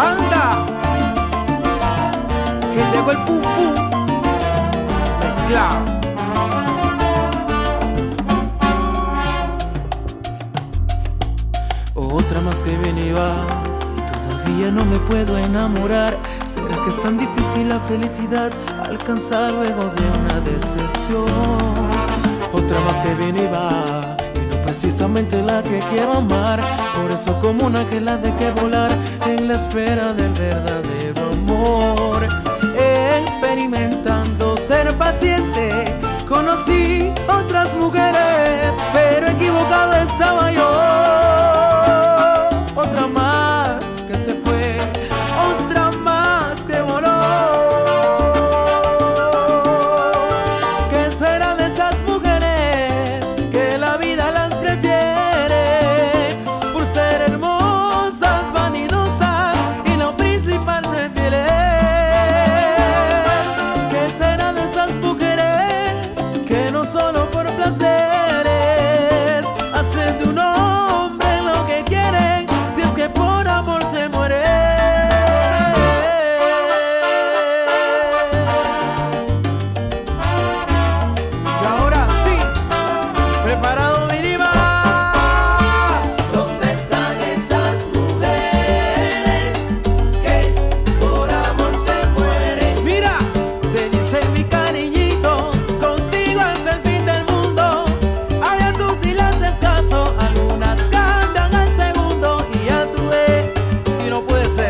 ¡Anda! Que llegó el pum pum. Mezclado. Otra más que viene y va. Y todavía no me puedo enamorar. ¿Será que es tan difícil la felicidad alcanzar luego de una decepción? Otra más que viene y va Precisamente la que quiero amar. Por eso como una que la dejé volar en la espera del verdadero amor. Experimentando ser paciente. solo por placer. puede ser.